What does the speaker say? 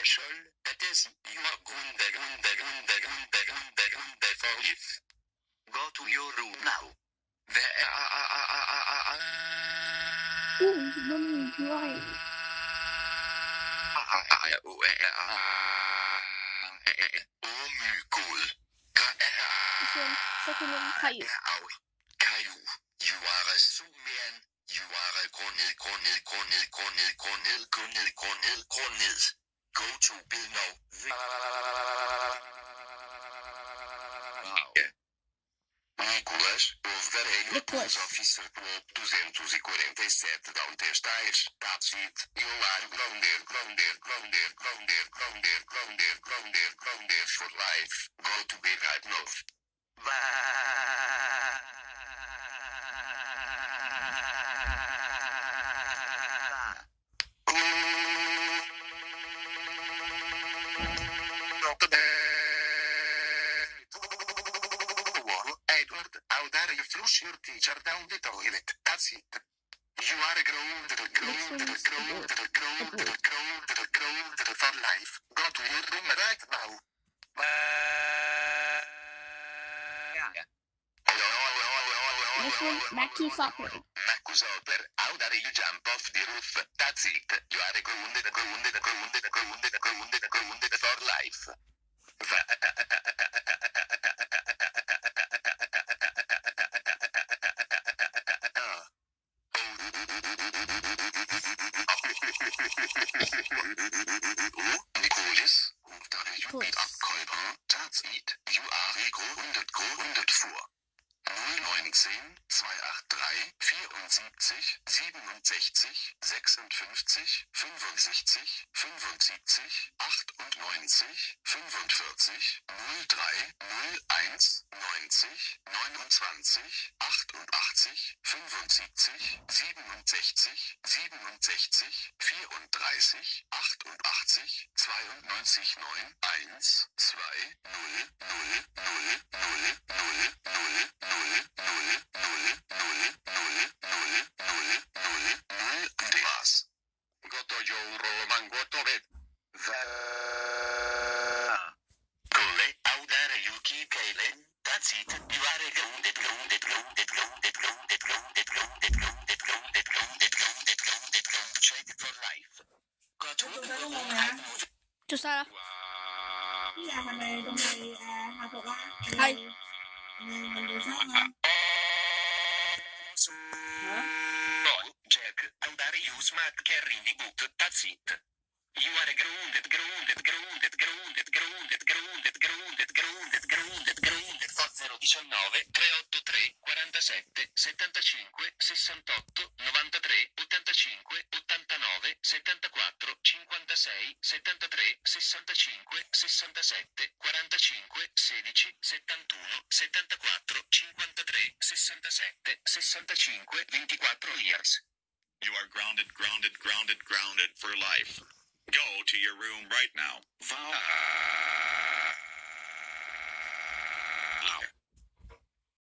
commercial that is you are going back on back on back on back on back on back for if go to your room now the uh, uh, uh, uh, uh, uh, uh. Ooh, mommy's right. Åh, my god. Hvad er... Så kan man kajut. Kajut. You are a zooman. You are a gå ned, gå ned, gå ned, gå ned, gå ned, gå ned, gå ned, gå. YouTube não. Vem. Nicolas, houve Nicolas Officer Club 247 Down Testais, Tatsit, Yolar Gronder Gronder Gronder Gronder Gronder Gronder Gronder Gronder for Life, Go to Big Right 9. Bye. Now. Edward, how dare you flush your teacher down the toilet? That's it. You are grounded, grounded, grounded, grounded, grounded, grounded for life. Go to your room right now. This one, Mackie Soccer. Marcus Hopper, how dare you jump off the roof? That's it. You are grounded, grounded, grounded, grounded, grounded, grounded for life. Cool. 74 67 56 65 75 98 45 03 01 90 29 88 75 67 67 34 88 92 9 1 2 0 0 0 0 0 That's Cho sao đâu? grounded. Grounded. Grounded. Grounded. Grounded. Grounded. Grounded. Grounded. Grounded. Grounded. Hay. for life. được sao không? Jack, andare use Matt Carry di boot, that's it. You are grounded, grounded, grounded, grounded, grounded. 19 383 47 75 68 93 85 89 74 56 73 65 67 45 16 71 74 53 67 65 24 years. You are grounded, grounded, grounded, grounded for life. Go to your room right now. Va